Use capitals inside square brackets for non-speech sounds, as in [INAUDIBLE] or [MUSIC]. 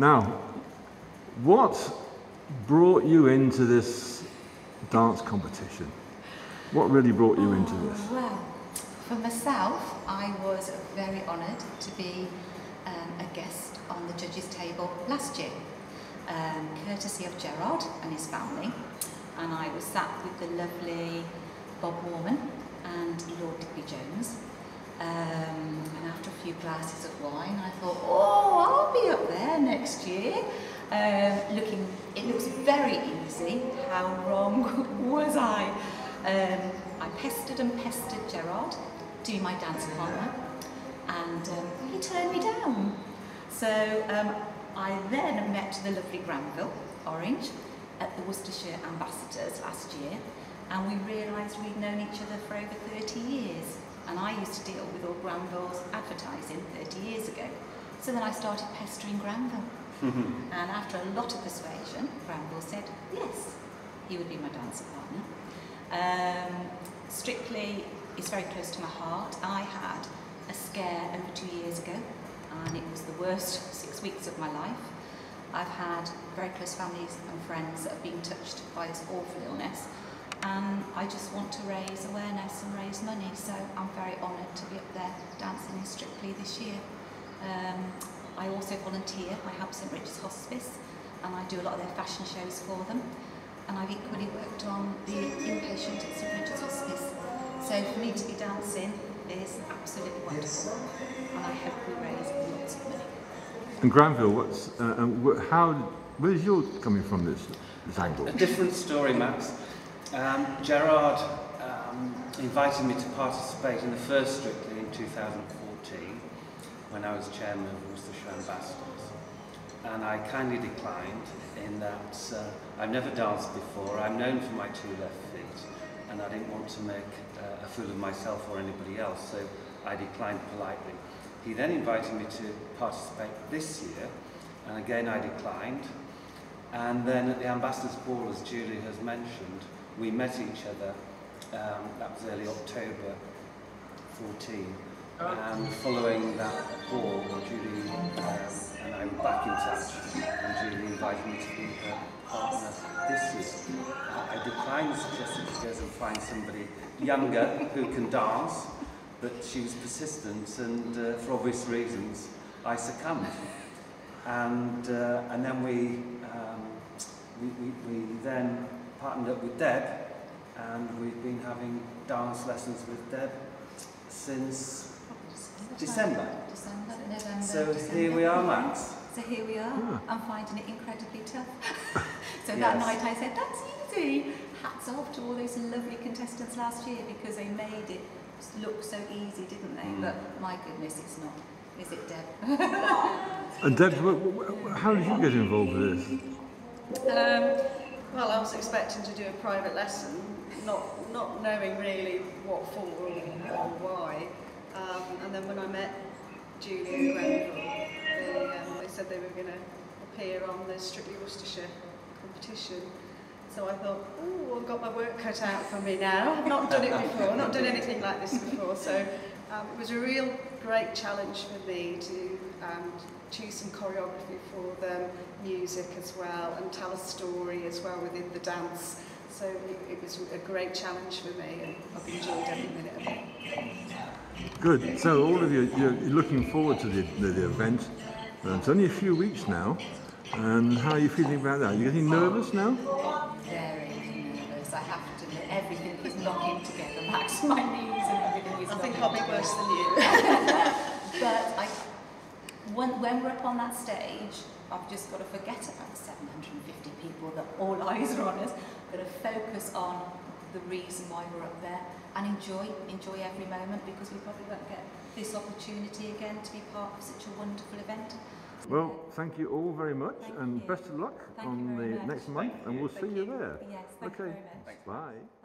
Now, what brought you into this dance competition? What really brought you into this? Well, for myself, I was very honoured to be um, a guest on the judges' table last year, um, courtesy of Gerard and his family. And I was sat with the lovely Bob Warman and Lord Digby Jones. Um, and after a few glasses of wine, I thought, oh, I'll be up there next year. Um, looking, it looks very easy. How wrong [LAUGHS] was I? Um, I pestered and pestered Gerard to be my dance partner, and um, he turned me down. So um, I then met the lovely Granville Orange at the Worcestershire Ambassadors last year, and we realised we'd known each other for over 30 years. And I used to deal with all Granville's advertising 30 years ago. So then I started pestering Granville. and after a lot of persuasion, Granville said yes, he would be my dance partner. Um, Strictly is very close to my heart. I had a scare over two years ago, and it was the worst six weeks of my life. I've had very close families and friends that have been touched by this awful illness, and I just want to raise awareness and raise money, so I'm very honoured to be up there dancing in Strictly this year. Um, I also volunteer, I help St Richard's Hospice, and I do a lot of their fashion shows for them. And I've equally worked on the inpatient at St Richard's Hospice. So for me to be dancing is absolutely wonderful, and I hope we raise lots of money. And Granville, what's, uh, and how, where's your coming from this, this angle? A different story, Max. Um, Gerard um, invited me to participate in the first Strictly in 2014 when I was chairman of Worcestershire Ambassadors. And I kindly declined in that uh, I've never danced before, I'm known for my two left feet, and I didn't want to make uh, a fool of myself or anybody else, so I declined politely. He then invited me to participate this year, and again I declined. And then at the Ambassador's Ball, as Julie has mentioned, we met each other, um, that was early October 14. And following that ball, Julie um, and I were back in touch, and Julie invited me to be her partner this year. I, I declined the suggestion to go and find somebody younger who can dance, but she was persistent, and uh, for obvious reasons, I succumbed. And, uh, and then we, um, we, we, we then partnered up with Deb, and we've been having dance lessons with Deb since December. December, November, So December. here we are, Max. So here we are. Yeah. I'm finding it incredibly tough. [LAUGHS] so that Yes. night I said, that's easy. Hats off to all those lovely contestants last year because they made it look so easy, didn't they? Mm. But my goodness, it's not. Is it, Deb? [LAUGHS] And Deb, wh- wh- how did you get involved with this? Um, well, I was expecting to do a private lesson, not not knowing really what for or, or why. Um, and then when I met Julie and Granville, they, um, they said they were going to appear on the Strictly Worcestershire competition. So I thought, oh, I've got my work cut out for me now. I've not done it before, not done anything like this before. So um, it was a real great challenge for me to um, choose some choreography for them, music as well, and tell a story as well within the dance. So it, it was a great challenge for me, and I've enjoyed every minute. Good. So all of you, you're you're looking forward to the, the, the event. Uh, it's only a few weeks now. And how are you feeling about that? Are you getting nervous now? Very nervous. I have to admit, everything is knocking together. [LAUGHS] Max, my knees and everything is I think I'll be worse than you. [LAUGHS] [LAUGHS] But I, when, when we're up on that stage, I've just got to forget about the 750 people that all eyes are on us. I've got to focus on the reason why we're up there and enjoy, enjoy every moment because we probably won't get this opportunity again to be part of such a wonderful event. Well, thank you all very much Thank and you. best of luck Thank on the much. next month and we'll see you you. there. Yes, thank you okay. very much. Bye.